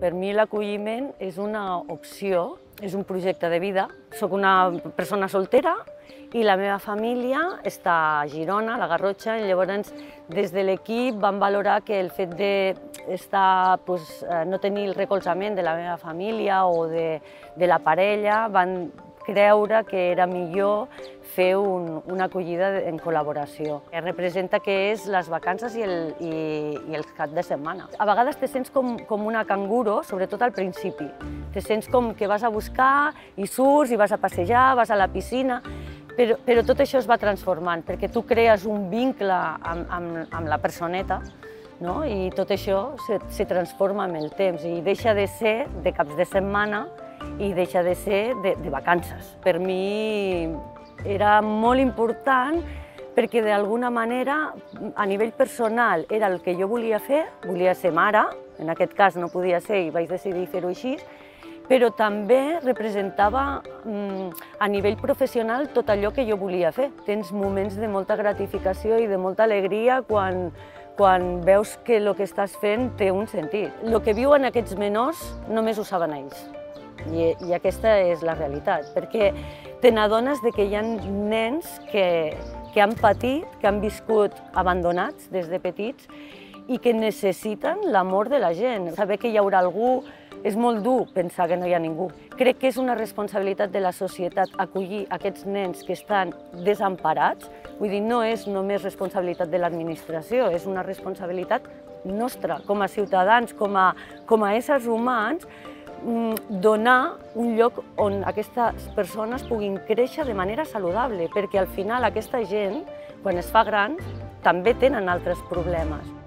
Per mi l'acolliment és una opció, és un projecte de vida. Soc una persona soltera i la meva família està a Girona, a la Garrotxa, i llavors des de l'equip van valorar que el fet de estar, eh, no tenir el recolzament de la meva família o de, de la parella, van creure que era millor fer un, una acollida en col·laboració. Representa que és les vacances i el, i, i el cap de setmana. A vegades te sents com, com una canguro, sobretot al principi. Te sents com que vas a buscar i surts i vas a passejar, vas a la piscina, però, però tot això es va transformant, perquè tu crees un vincle amb, amb, amb la personeta no? i tot això se, se transforma amb el temps i deixa de ser de caps de setmana i deixa de ser de, de vacances. Per mi era molt important perquè d'alguna manera, a nivell personal, era el que jo volia fer, volia ser mare, en aquest cas no podia ser i vaig decidir fer-ho així, però també representava mm, a nivell professional tot allò que jo volia fer. Tens moments de molta gratificació i de molta alegria quan, quan veus que el que estàs fent té un sentit. El que viuen aquests menors només ho saben ells. I, i aquesta és la realitat, perquè te n'adones que hi ha nens que, que han patit, que han viscut abandonats des de petits i que necessiten l'amor de la gent. Saber que hi haurà algú és molt dur pensar que no hi ha ningú. Crec que és una responsabilitat de la societat acollir aquests nens que estan desemparats. Vull dir, no és només responsabilitat de l'administració, és una responsabilitat nostra, com a ciutadans, com a, com a éssers humans, donar un lloc on aquestes persones puguin créixer de manera saludable, perquè al final aquesta gent, quan es fa gran, també tenen altres problemes.